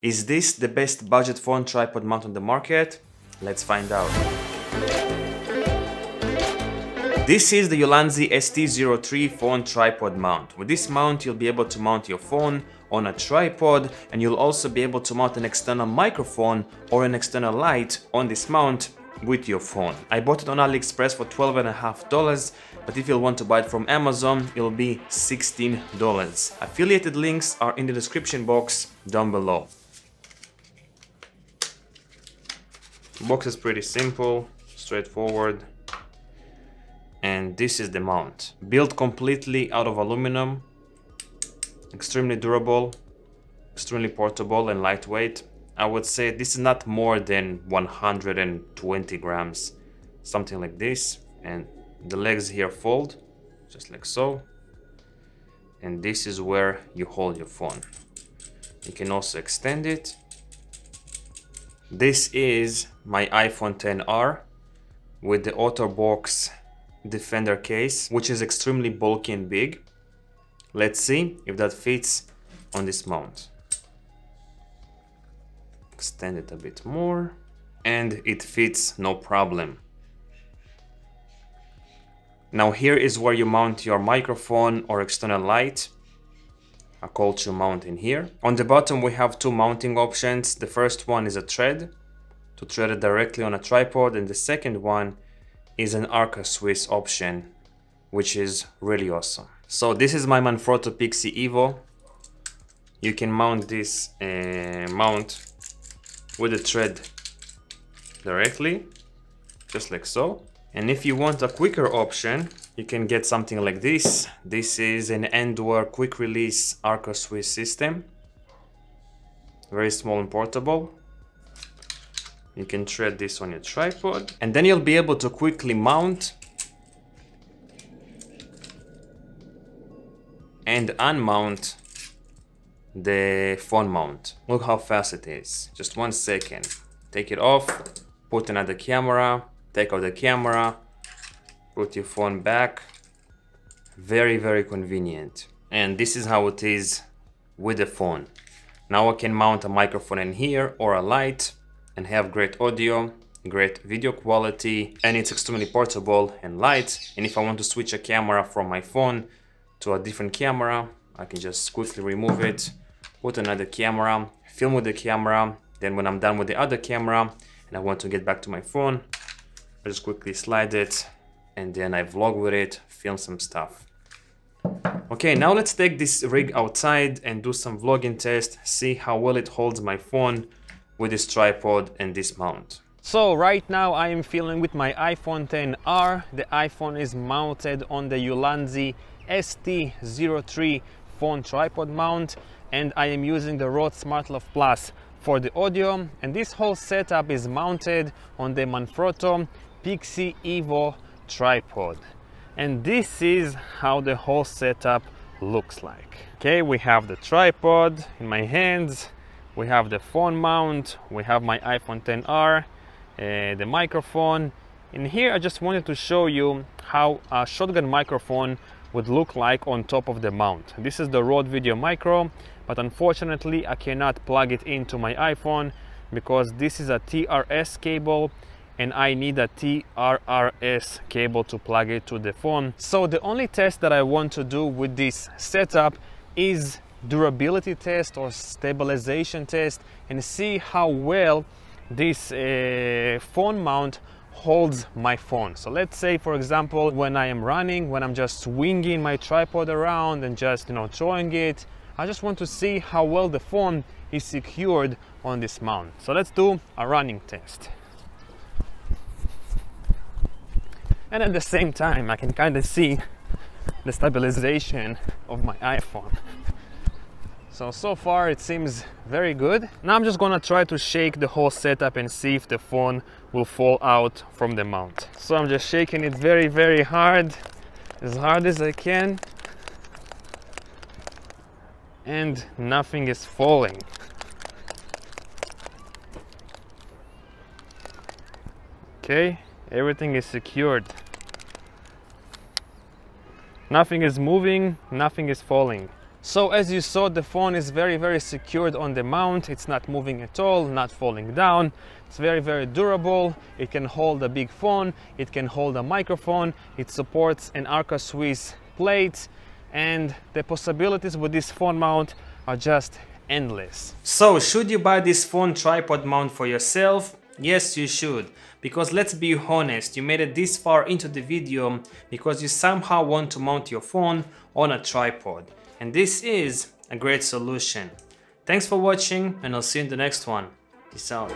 Is this the best budget phone tripod mount on the market? Let's find out. This is the Ulanzi ST03 phone tripod mount. With this mount you'll be able to mount your phone on a tripod and you'll also be able to mount an external microphone or an external light on this mount with your phone. I bought it on AliExpress for $12.5 but if you'll want to buy it from Amazon it'll be $16. Affiliated links are in the description box down below. Box is pretty simple, straightforward. And this is the mount. Built completely out of aluminum, extremely durable, extremely portable and lightweight. I would say this is not more than 120 grams, something like this. And the legs here fold, just like so. And this is where you hold your phone. You can also extend it this is my iPhone 10R with the OtterBox Defender case, which is extremely bulky and big. Let's see if that fits on this mount. Extend it a bit more and it fits no problem. Now here is where you mount your microphone or external light a cold shoe mount in here. On the bottom we have two mounting options. The first one is a thread to thread it directly on a tripod and the second one is an Arca Swiss option which is really awesome. So this is my Manfrotto Pixie Evo. You can mount this uh, mount with the thread directly just like so. And if you want a quicker option you can get something like this. This is an Andoer quick release Arca Swiss system. Very small and portable. You can thread this on your tripod and then you'll be able to quickly mount and unmount the phone mount. Look how fast it is. Just one second. Take it off, put another camera, take out the camera, put your phone back. Very very convenient. And this is how it is with the phone. Now I can mount a microphone in here or a light and have great audio great video quality and it's extremely portable and light. And if I want to switch a camera from my phone to a different camera I can just quickly remove it put another camera film with the camera. Then when I'm done with the other camera and I want to get back to my phone just quickly slide it and then I vlog with it, film some stuff. Okay, now let's take this rig outside and do some vlogging test, see how well it holds my phone with this tripod and this mount. So right now I am filming with my iPhone 10R. The iPhone is mounted on the Ulanzi ST03 phone tripod mount and I am using the Rode SmartLav Plus for the audio and this whole setup is mounted on the Manfrotto Pixie Evo tripod. And this is how the whole setup looks like. Okay we have the tripod in my hands. We have the phone mount. We have my iphone 10r uh, the microphone. In here i just wanted to show you how a shotgun microphone would look like on top of the mount. This is the Rode video micro but unfortunately i cannot plug it into my iphone because this is a trs cable and I need a TRRS cable to plug it to the phone. So the only test that I want to do with this setup is durability test or stabilization test and see how well this uh, phone mount holds my phone. So let's say for example when I am running, when I'm just swinging my tripod around and just you know throwing it, I just want to see how well the phone is secured on this mount. So let's do a running test. And at the same time I can kind of see the stabilization of my iPhone. So, so far it seems very good. Now I'm just gonna try to shake the whole setup and see if the phone will fall out from the mount. So I'm just shaking it very, very hard, as hard as I can. And nothing is falling. Okay, everything is secured. Nothing is moving, nothing is falling. So as you saw, the phone is very, very secured on the mount. It's not moving at all, not falling down. It's very, very durable. It can hold a big phone. It can hold a microphone. It supports an Arca Swiss plate. And the possibilities with this phone mount are just endless. So should you buy this phone tripod mount for yourself? Yes, you should. Because let's be honest, you made it this far into the video because you somehow want to mount your phone on a tripod. And this is a great solution. Thanks for watching and I'll see you in the next one. Peace out.